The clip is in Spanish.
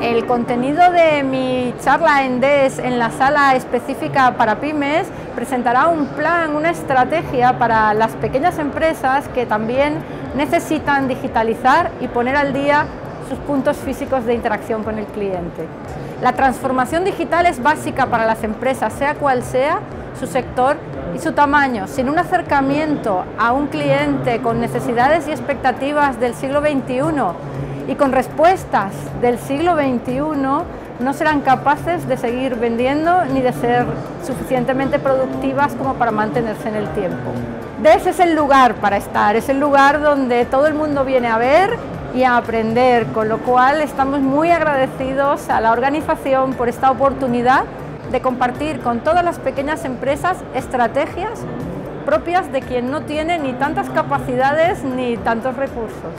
El contenido de mi charla en DES en la sala específica para pymes presentará un plan, una estrategia para las pequeñas empresas que también necesitan digitalizar y poner al día sus puntos físicos de interacción con el cliente. La transformación digital es básica para las empresas, sea cual sea su sector y su tamaño. Sin un acercamiento a un cliente con necesidades y expectativas del siglo XXI y con respuestas del siglo XXI no serán capaces de seguir vendiendo ni de ser suficientemente productivas como para mantenerse en el tiempo. DES es el lugar para estar, es el lugar donde todo el mundo viene a ver y a aprender, con lo cual estamos muy agradecidos a la organización por esta oportunidad de compartir con todas las pequeñas empresas estrategias propias de quien no tiene ni tantas capacidades ni tantos recursos.